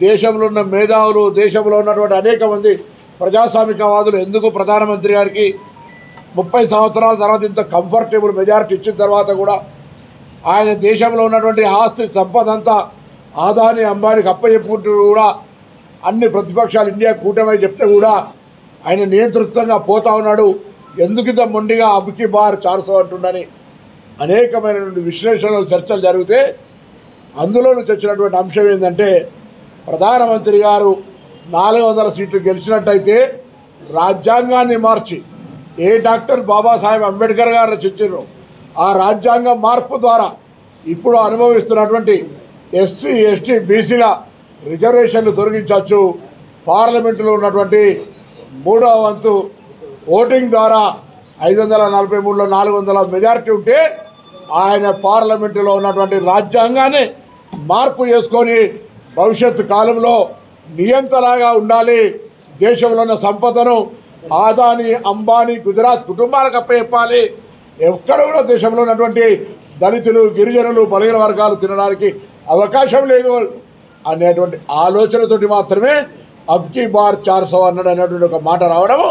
దేశంలో ఉన్న మేధావులు దేశంలో ఉన్నటువంటి అనేక మంది ప్రజాస్వామికవాదులు ఎందుకు ప్రధానమంత్రి గారికి ముప్పై సంవత్సరాల తర్వాత ఇంత కంఫర్టబుల్ మెజారిటీ ఇచ్చిన తర్వాత కూడా ఆయన దేశంలో ఉన్నటువంటి ఆస్తి సంపద అంతా ఆదాని అంబానికి అప్పచెప్పుకుంటూ కూడా అన్ని ప్రతిపక్షాలు ఇండియా కూటమి చెప్తే కూడా ఆయన నియంతృత్వంగా పోతా ఉన్నాడు. ఎందుకు ఇంత మొండిగా అబ్కి బార్ చార్సో అంటుండని అనేకమైనటువంటి విశ్లేషణలు చర్చలు జరిగితే అందులో నుంచి వచ్చినటువంటి అంశం ఏంటంటే ప్రధానమంత్రి గారు నాలుగు వందల సీట్లు గెలిచినట్టయితే రాజ్యాంగాన్ని మార్చి ఏ డాక్టర్ బాబాసాహెబ్ అంబేద్కర్ గారు రచించారో ఆ రాజ్యాంగ మార్పు ద్వారా ఇప్పుడు అనుభవిస్తున్నటువంటి ఎస్సీ ఎస్టీ బీసీల రిజర్వేషన్లు తొలగించవచ్చు. పార్లమెంటులో ఉన్నటువంటి మూడవ వంతు ఓటింగ్ ద్వారా ఐదు వందల నలభై మూడులో నాలుగు వందల మెజారిటీ ఉంటే ఆయన పార్లమెంటులో ఉన్నటువంటి రాజ్యాంగాన్ని మార్పు చేసుకొని భవిష్యత్తు కాలంలో నియంతలాగా ఉండాలి. దేశంలో ఉన్న సంపదను ఆదాని అంబానీ గుజరాత్ కుటుంబాలకు అప్పచెప్పాలి. ఎక్కడ కూడా దేశంలో ఉన్నటువంటి దళితులు గిరిజనులు బలహీన వర్గాలు తినడానికి అవకాశం లేదు అనేటువంటి ఆలోచనతోటి మాత్రమే అబ్కి బార్ చార్సో అన్నాడు అనేటువంటి ఒక మాట రావడము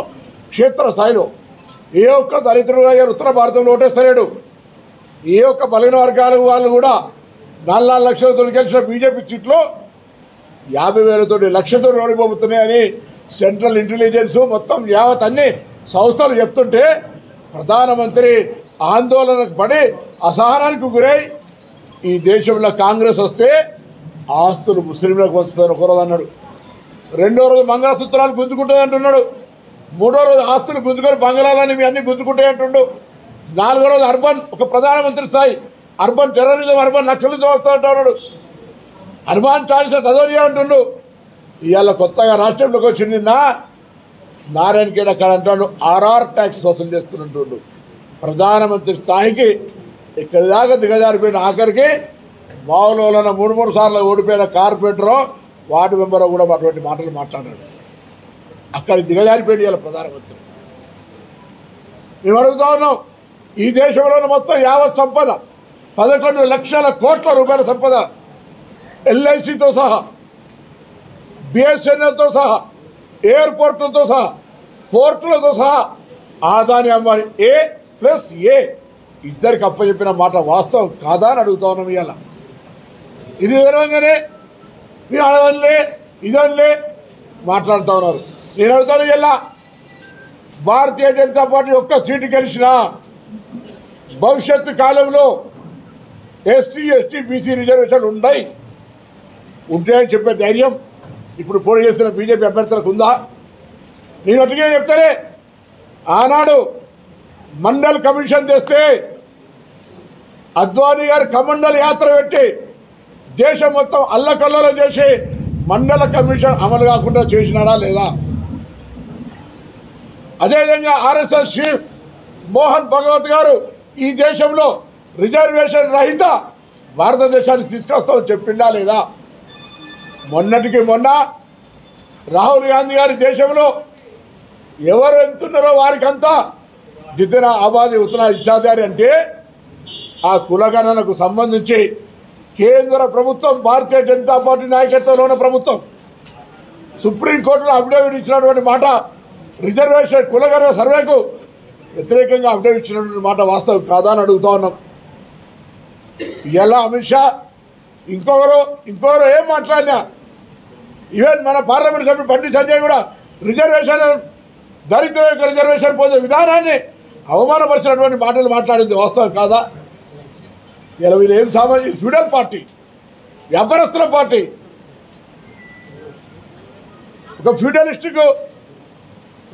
క్షేత్రస్థాయిలో. ఏ ఒక్క దళితుడు అయ్యారు ఉత్తర భారతంలో ఓటేస్తలేడు. ఏ ఒక్క బలహీన వర్గాల వాళ్ళు కూడా నాలుగు నాలుగు లక్షలతో గెలిచిన బీజేపీ సీట్లో యాభై వేలతోటి లక్షతో ఓడిపోతున్నాయని సెంట్రల్ ఇంటెలిజెన్స్ మొత్తం యావత్ అన్ని సంస్థలు చెప్తుంటే ప్రధానమంత్రి ఆందోళనకు పడి అసహనానికి గురై ఈ దేశంలో కాంగ్రెస్ వస్తే ఆస్తులు ముస్లింలకు వస్తారు ఒకరోజు అన్నాడు. రెండో రోజు మంగళసూత్రాలు గుంజుకుంటుంది అంటున్నాడు. మూడో రోజు ఆస్తులు గుంజుకొని బంగాళాలని మీ అన్ని గుంజుకుంటాయి అంటుండు. నాలుగో రోజు అర్బన్ ఒక ప్రధానమంత్రి స్థాయి అర్బన్ టెర్రరిజం అర్బన్ నక్సలిజం చూస్తూ అంటున్నాడు. హనుమాన్ చాలీస చదవని అంటుండు. ఇవాళ కొత్తగా రాష్ట్రంలోకి వచ్చింది నిన్న. నారాయణ గేడ్ అక్కడ అంటాడు ఆర్ఆర్ ట్యాక్స్ వసూలు చేస్తున్నట్టుండు. ప్రధానమంత్రి స్థాయికి ఇక్కడి దాకా దిగజారిపోయిన ఆఖరికి మామూలు మూడు మూడు సార్లు ఓడిపోయిన కార్పొరేటరో వార్డు మెంబరో కూడా అటువంటి మాటలు మాట్లాడాడు. అక్కడ దిగజారిపోయింది ఇవాళ ప్రధానమంత్రి. మేము అడుగుతా ఉన్నాం ఈ దేశంలోని మొత్తం యావత్ సంపద పదకొండు లక్షల కోట్ల రూపాయల సంపద ఎల్ఐసితో సహా బిఎస్ఎన్ఎల్తో సహా ఎయిర్పోర్టులతో సహా పోర్టులతో సహా Adani Ambani A plus A. ఇద్దరికి అప్పచెప్పిన మాట వాస్తవం కాదా అని అడుగుతా ఉన్నాం ఇవాళ. ఇది విధంగానే మీరు అడగలే ఇదనులే మాట్లాడుతూ ఉన్నారు. నేను అడుగుతాను ఇలా భారతీయ జనతా పార్టీ ఒక్క సీటు గెలిచిన భవిష్యత్తు కాలంలో ఎస్సీ ఎస్టీ బీసీ రిజర్వేషన్లు ఉన్నాయి ఉంటాయని చెప్పే ధైర్యం. ఇప్పుడు పోటీ చేస్తున్న బీజేపీ అభ్యర్థులకు ఉందా? నేను అటుగా చెప్తానే ఆనాడు మండల్ కమిషన్ తెస్తే అద్వానీ గారు కమండల్ యాత్ర పెట్టి దేశం మొత్తం అల్లకల్లోలం చేసి మండల కమిషన్ అమలు కాకుండా చేసినాడా లేదా? అదేవిధంగా ఆర్ఎస్ఎస్ చీఫ్ మోహన్ భగవత్ గారు ఈ దేశంలో రిజర్వేషన్ రహిత భారతదేశానికి తీసుకొస్తామని చెప్పిండా లేదా? మొన్నటికి మొన్న రాహుల్ గాంధీ గారి దేశంలో ఎవరు ఎంతున్నారో వారికంతా దిద్దిన ఆబాది ఉత్తర ఇచ్చాదారి అంటే ఆ కులగణనకు సంబంధించి కేంద్ర ప్రభుత్వం భారతీయ జనతా పార్టీ నాయకత్వంలో ఉన్న ప్రభుత్వం సుప్రీంకోర్టులో అఫిడవిట్ ఇచ్చినటువంటి మాట రిజర్వేషన్ కులగణన సర్వేకు వ్యతిరేకంగా అఫిడవిట్ ఇచ్చినటువంటి మాట వాస్తవం కాదా అని అడుగుతా ఉన్నాం. ఎలా అమిత్ షా? ఇంకొకరు ఇంకొకరు ఏం మాట్లాడినా ఈవెన్ మన పార్లమెంట్ సభ్యుడు బండి సంజయ్ కూడా రిజర్వేషన్ దళితుల యొక్క రిజర్వేషన్ పొందే విధానాన్ని అవమానపరిచినటువంటి మాటలు మాట్లాడింది వాస్తవం కాదా? ఇలా వీళ్ళు ఏం సామాజిక ఫ్యూడల్ పార్టీ వ్యాపారస్తుల పార్టీ. ఒక ఫ్యూడలిస్టుకు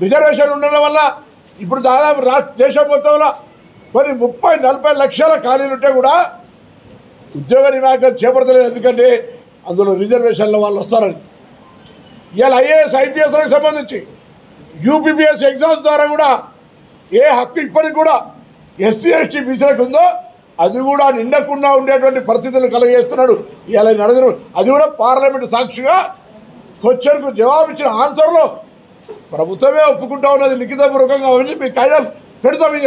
రిజర్వేషన్ ఉండడం వల్ల ఇప్పుడు దాదాపు రాష్ట్ర దేశం మొత్తంలో కొన్ని ముప్పై నలభై లక్షల ఖాళీలు ఉంటే కూడా ఉద్యోగ నియామకాలు చేపడతలేదు. ఎందుకంటే అందులో రిజర్వేషన్ల వాళ్ళు వస్తారని. ఇవాళ ఐఏఎస్ ఐపీఎస్లకు సంబంధించి యూపీపీఎస్ ఎగ్జామ్స్ ద్వారా కూడా ఏ హక్కు ఇప్పటికి కూడా ఎస్సీ ఎస్టీ బీసీలకు ఉందో అది కూడా నిండకుండా ఉండేటువంటి పరిస్థితులు కలగజేస్తున్నాడు ఇలా నరేంద్ర అది కూడా పార్లమెంటు సాక్షిగా క్వశ్చన్కు జవాబు ఇచ్చిన ఆన్సర్లో ప్రభుత్వమే ఒప్పుకుంటా ఉన్నది లిఖితపూర్వకంగా అవన్నీ మీ కాయలు పెడతాం ఈ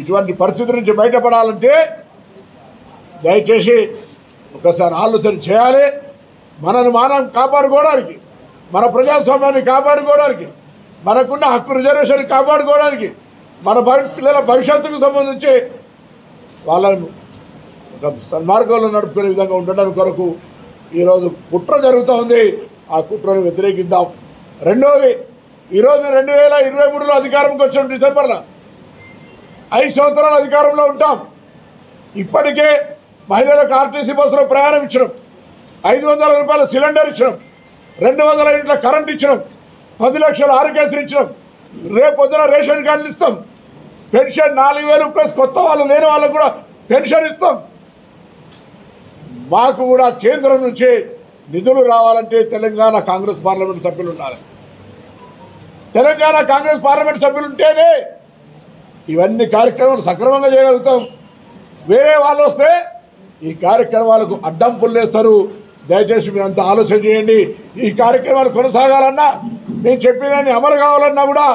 ఇటువంటి పరిస్థితి నుంచి బయటపడాలంటే దయచేసి ఒకసారి ఆలోచన చేయాలి. మనను మనం కాపాడుకోవడానికి మన ప్రజాస్వామ్యాన్ని కాపాడుకోవడానికి మనకున్న హక్కు రిజర్వేషన్ కాపాడుకోవడానికి మన పిల్లల భవిష్యత్తుకు సంబంధించి వాళ్ళను ఒక సన్మార్గంలో నడుపుకునే విధంగా ఉండడానికి కొరకు ఈరోజు కుట్ర జరుగుతూ ఉంది. ఆ కుట్రను వ్యతిరేకిద్దాం. రెండవది ఈరోజు రెండు వేల ఇరవై మూడులో అధికారంకి వచ్చాం డిసెంబర్లో ఐదు సంవత్సరాలు అధికారంలో ఉంటాం. ఇప్పటికే మహిళలకు ఆర్టీసీ బస్సులో ప్రయాణం ఇచ్చడం ఐదు వందల రూపాయల సిలిండర్ ఇచ్చినాం. రెండు వందల ఇంట్లో కరెంట్ ఇచ్చినాం. పది లక్షల ఆరోగ్యశ్రీ ఇచ్చినాం. రేపు పొద్దున రేషన్ కార్డులు ఇస్తాం. పెన్షన్ నాలుగు వేలు ప్లస్ కొత్త వాళ్ళు లేని వాళ్ళకు కూడా పెన్షన్ ఇస్తాం. మాకు కూడా కేంద్రం నుంచి నిధులు రావాలంటే తెలంగాణ కాంగ్రెస్ పార్లమెంట్ సభ్యులు ఉండాలి. తెలంగాణ కాంగ్రెస్ పార్లమెంట్ సభ్యులు ఉంటేనే ఇవన్నీ కార్యక్రమాలు సక్రమంగా చేయగలుగుతాం. వేరే వాళ్ళు వస్తే ఈ కార్యక్రమాలకు అడ్డంపులు వేస్తారు దయచేసి మీరు అంత ఆలోచన చేయండి. ఈ కార్యక్రమాలు కొనసాగాలన్నా నేను చెప్పినని అమలు కావాలన్నా కూడా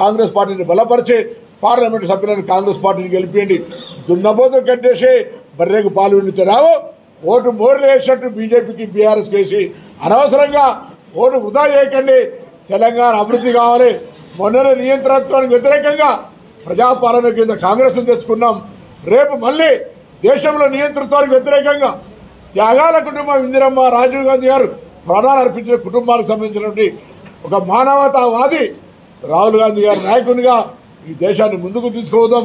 కాంగ్రెస్ పార్టీని బలపరిచి పార్లమెంటు సభ్యులను కాంగ్రెస్ పార్టీని గెలిపియండి. దున్నబోతో కట్టేసి బర్రెకు పాలు విండితే రావు. ఓటు మోర్లు వేసినట్టు బీజేపీకి బీఆర్ఎస్ వేసి అనవసరంగా ఓటు వృధా చేయకండి. తెలంగాణ అభివృద్ధి కావాలి. మొన్ననే నియంత్రణత్వానికి వ్యతిరేకంగా ప్రజాపాలన కింద కాంగ్రెస్ను తెచ్చుకున్నాం. రేపు మళ్ళీ దేశంలో నియంతృత్వానికి వ్యతిరేకంగా త్యాగాల కుటుంబం ఇందిరమ్మ రాజీవ్ గాంధీ గారు ప్రాణాలు అర్పించిన కుటుంబానికి సంబంధించినటువంటి ఒక మానవతావాది రాహుల్ గాంధీ గారి నాయకునిగా ఈ దేశాన్ని ముందుకు తీసుకుపోదాం.